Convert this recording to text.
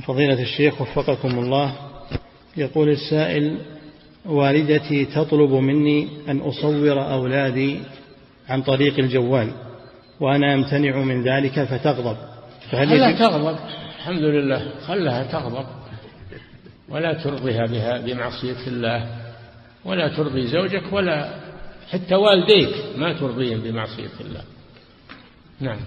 فضيلة الشيخ وفقكم الله يقول السائل والدتي تطلب مني أن أصور أولادي عن طريق الجوال وأنا أمتنع من ذلك فتغضب. فهل خلها تغضب؟ الحمد لله خلها تغضب ولا ترضيها بها بمعصية الله ولا ترضي زوجك ولا حتى والديك ما ترضيهم بمعصية الله. نعم.